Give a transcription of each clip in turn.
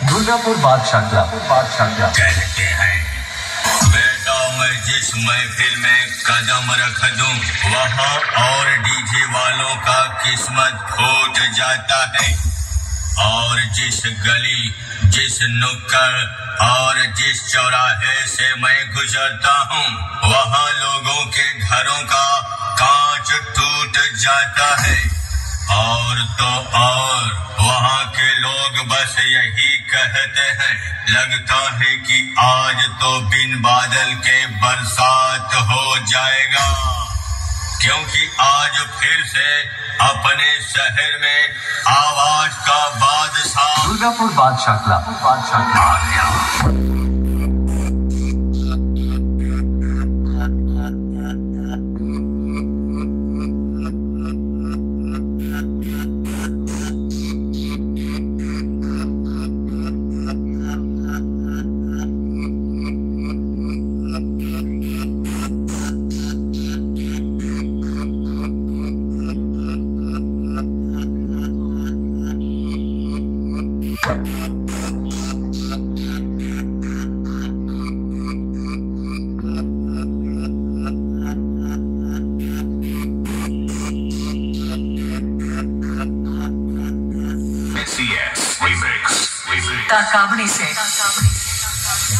दुर्गापुर बादशाह क्लब। बादशाह क्लब। कहते हैं बेटा मैं, जिस महफिल में कदम रख दूँ, वहाँ और डीजे वालों का किस्मत फूट जाता है। और जिस गली, जिस नुक्कड़, और जिस चौराहे से मैं गुजरता हूँ, वहाँ लोगों के घरों का कांच टूट जाता है। और तो और वहाँ के लोग बस यही कहते हैं। लगता है कि आज तो बिन बादल के बरसात हो जाएगा। क्योंकि आज फिर से अपने शहर में आवाज़ का बादशाह दुर्गापुर बादशाह बादशाह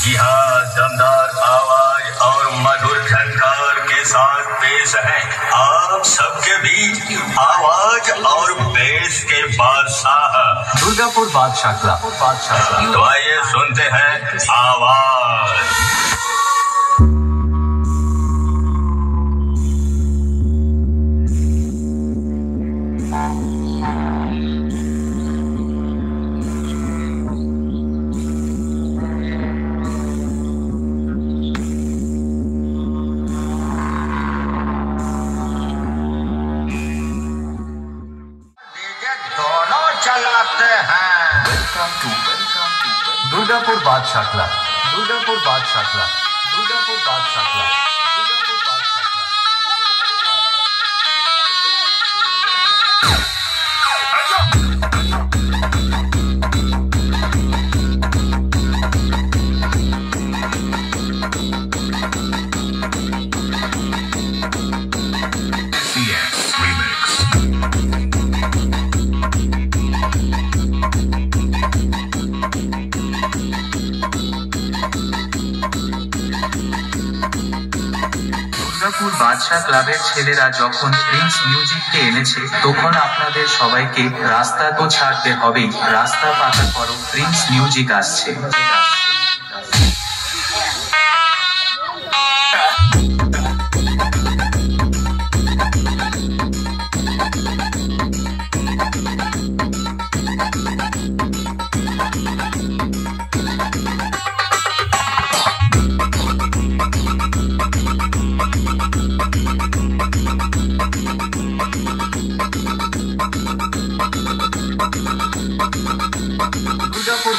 जी हाँ दमदार आवाज़ बादशाह। दुर्गापुर बादशाह तो आइए सुनते हैं आवाज़। चलाते हैं दुर्गापुर बादशाह क्लब। दुर्गापुर बादशाह क्लब। दुर्गापुर बादशाह क्लब। দুর্গাপুর বাদশাহ ক্লাবের ছেলেরা যখন প্রিন্স মিউজিককে এনেছে, তখন আপনাদের সবাইকে রাস্তা তো ছাড়তে হবেই। রাস্তা পাকা করো প্রিন্স মিউজিক আসছে।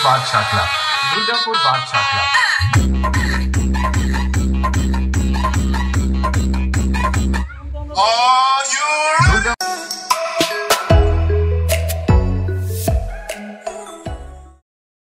बादशाह क्लब दुर्गापुर बादशाह क्लब Are you